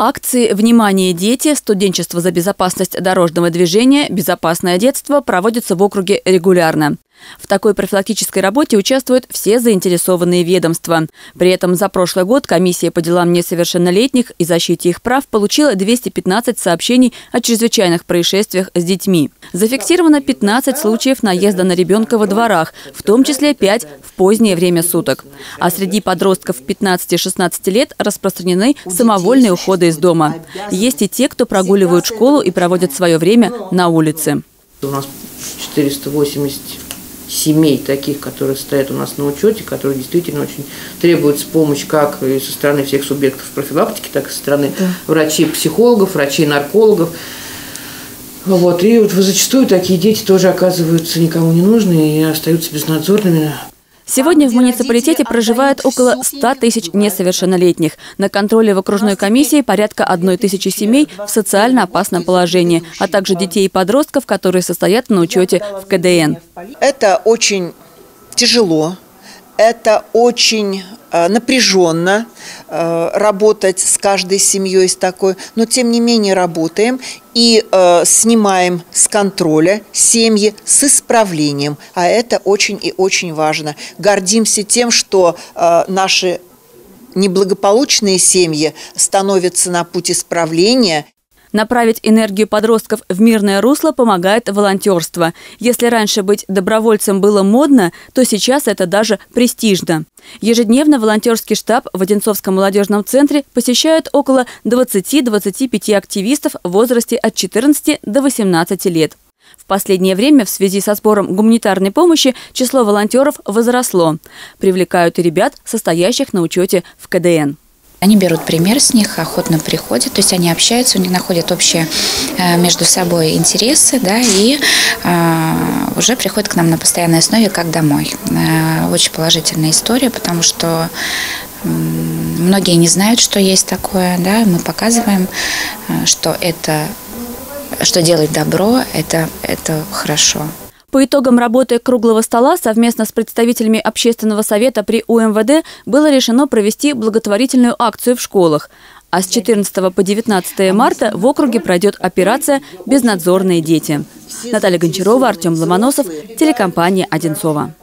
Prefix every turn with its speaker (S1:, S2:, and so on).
S1: Акции «Внимание, дети!», «Студенчество за безопасность дорожного движения», «Безопасное детство» проводятся в округе регулярно. В такой профилактической работе участвуют все заинтересованные ведомства. При этом за прошлый год комиссия по делам несовершеннолетних и защите их прав получила 215 сообщений о чрезвычайных происшествиях с детьми. Зафиксировано 15 случаев наезда на ребенка во дворах, в том числе 5 в позднее время суток. А среди подростков 15-16 лет распространены самовольные уходы из дома. Есть и те, кто прогуливают школу и проводят свое время на улице.
S2: У нас 480 семей таких, которые стоят у нас на учете, которые действительно очень требуют помощи как и со стороны всех субъектов профилактики, так и со стороны да. врачей, психологов, врачей, наркологов. Вот. И вот зачастую такие дети тоже оказываются никому не нужны и остаются безнадзорными.
S1: Сегодня в муниципалитете проживает около 100 тысяч несовершеннолетних. На контроле в окружной комиссии порядка одной тысячи семей в социально опасном положении, а также детей и подростков, которые состоят на учете в КДН.
S3: Это очень тяжело, это очень э, напряженно э, работать с каждой семьей с такой, но тем не менее работаем и э, снимаем с контроля семьи с исправлением, а это очень и очень важно. Гордимся тем, что наши неблагополучные семьи становятся на путь исправления.
S1: Направить энергию подростков в мирное русло помогает волонтерство. Если раньше быть добровольцем было модно, то сейчас это даже престижно. Ежедневно волонтерский штаб в Одинцовском молодежном центре посещают около 20-25 активистов в возрасте от 14 до 18 лет. В последнее время в связи со сбором гуманитарной помощи число волонтеров возросло. Привлекают и ребят, состоящих на учете в КДН.
S4: Они берут пример с них, охотно приходят, то есть они общаются, у них находят общие э, между собой интересы, да, и э, уже приходят к нам на постоянной основе, как домой. Э, очень положительная история, потому что многие не знают, что есть такое, да, мы показываем, что это, что делать добро, это, это хорошо.
S1: По итогам работы круглого стола совместно с представителями общественного совета при УМВД было решено провести благотворительную акцию в школах. А с 14 по 19 марта в округе пройдет операция «Безнадзорные дети». Наталья Гончарова, Артем Ломоносов, телекомпания «Одинцова».